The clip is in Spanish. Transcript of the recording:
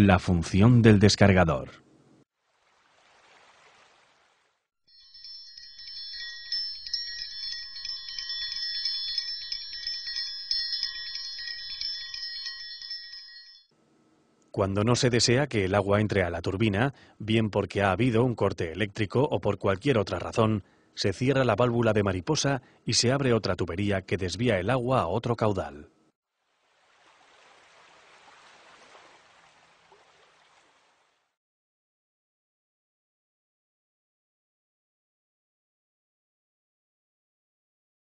La función del descargador. Cuando no se desea que el agua entre a la turbina, bien porque ha habido un corte eléctrico o por cualquier otra razón, se cierra la válvula de mariposa y se abre otra tubería que desvía el agua a otro caudal.